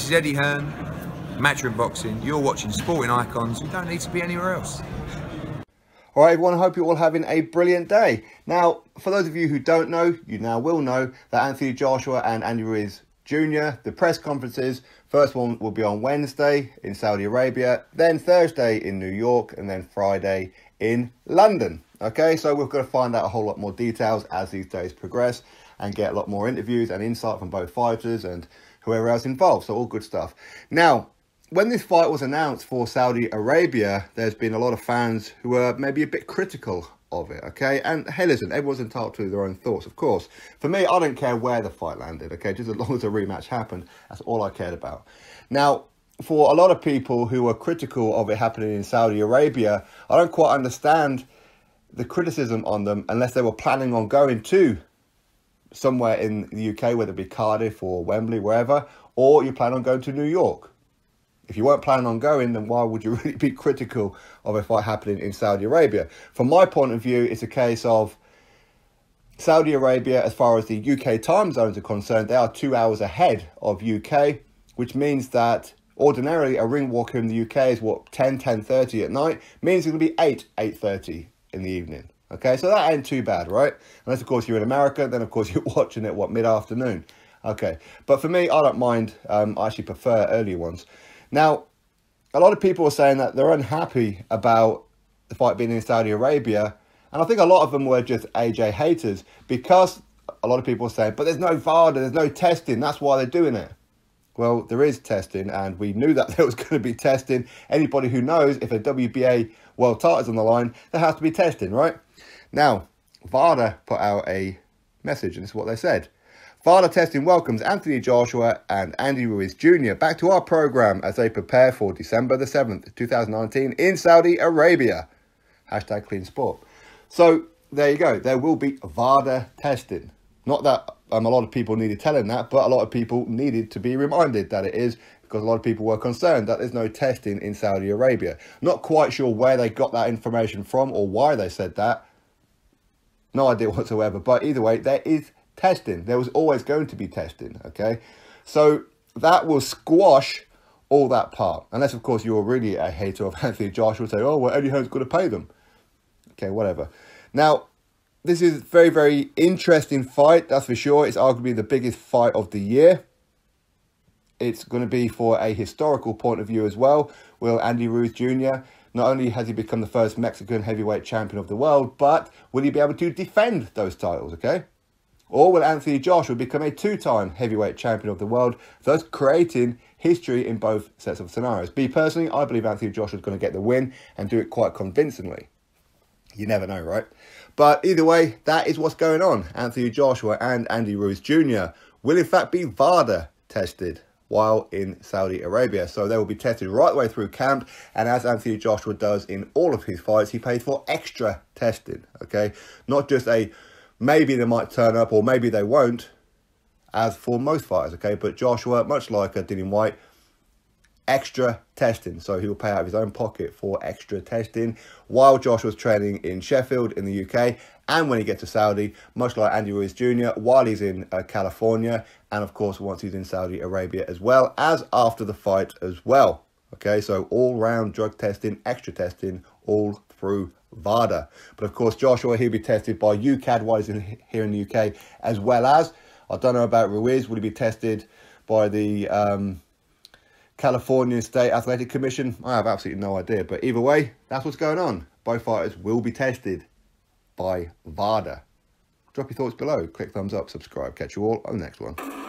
This is Eddie Hearn, Matchroom Boxing. You're watching Sporting Icons. You don't need to be anywhere else. All right, everyone, I hope you're all having a brilliant day. Now, for those of you who don't know, you now will know that Anthony Joshua and Andy Ruiz Jr., the press conferences, first one will be on Wednesday in Saudi Arabia, then Thursday in New York, and then Friday in London. Okay, so we're going to find out a whole lot more details as these days progress and get a lot more interviews and insight from both fighters and whoever else involved. So all good stuff. Now, when this fight was announced for Saudi Arabia, there's been a lot of fans who are maybe a bit critical of it, okay? And hey, listen, everyone's entitled to their own thoughts, of course. For me, I don't care where the fight landed, okay? Just as long as a rematch happened, that's all I cared about. Now, for a lot of people who are critical of it happening in Saudi Arabia, I don't quite understand the criticism on them unless they were planning on going to somewhere in the UK, whether it be Cardiff or Wembley, wherever, or you plan on going to New York. If you weren't planning on going, then why would you really be critical of a fight happening in Saudi Arabia? From my point of view, it's a case of Saudi Arabia, as far as the UK time zones are concerned, they are two hours ahead of UK, which means that ordinarily a ring walk in the UK is what 10, 10.30 at night, means it'll be 8, 8.30 in the evening. Okay, so that ain't too bad, right? Unless, of course, you're in America, then, of course, you're watching it, what, mid-afternoon. Okay, but for me, I don't mind. Um, I actually prefer earlier ones. Now, a lot of people are saying that they're unhappy about the fight being in Saudi Arabia, and I think a lot of them were just AJ haters because a lot of people are saying, but there's no VADA, there's no testing, that's why they're doing it. Well, there is testing, and we knew that there was going to be testing. Anybody who knows if a WBA world title is on the line, there has to be testing, right? Now, VADA put out a message, and this is what they said. VADA Testing welcomes Anthony Joshua and Andy Ruiz Jr. back to our program as they prepare for December the 7th, 2019 in Saudi Arabia. Hashtag clean sport. So there you go. There will be VADA testing. Not that um, a lot of people needed telling that, but a lot of people needed to be reminded that it is because a lot of people were concerned that there's no testing in Saudi Arabia. Not quite sure where they got that information from or why they said that, no idea whatsoever. But either way, there is testing. There was always going to be testing, okay? So that will squash all that part. Unless, of course, you're really a hater of Anthony Joshua say, oh, well, Eddie Hearn's to pay them. Okay, whatever. Now, this is a very, very interesting fight, that's for sure. It's arguably the biggest fight of the year. It's going to be for a historical point of view as well. Will Andy Ruiz Jr. Not only has he become the first Mexican heavyweight champion of the world, but will he be able to defend those titles, okay? Or will Anthony Joshua become a two-time heavyweight champion of the world, thus creating history in both sets of scenarios? Me personally, I believe Anthony Joshua is going to get the win and do it quite convincingly. You never know, right? But either way, that is what's going on. Anthony Joshua and Andy Ruiz Jr. will in fact be VADA tested while in Saudi Arabia. So they will be tested right way through camp. And as Anthony Joshua does in all of his fights, he pays for extra testing, okay? Not just a maybe they might turn up or maybe they won't, as for most fighters, okay? But Joshua, much like a Dillian Whyte, extra testing. So he'll pay out of his own pocket for extra testing while Joshua's training in Sheffield in the UK and when he gets to Saudi, much like Andy Ruiz Jr., while he's in uh, California, and of course, once he's in Saudi Arabia as well, as after the fight as well. Okay, so all round drug testing, extra testing, all through VADA. But of course, Joshua, he'll be tested by UKAD while he's in, here in the UK, as well as, I don't know about Ruiz, will he be tested by the um, California State Athletic Commission? I have absolutely no idea. But either way, that's what's going on. Both fighters will be tested by VADA. Drop your thoughts below, click thumbs up, subscribe. Catch you all on the next one.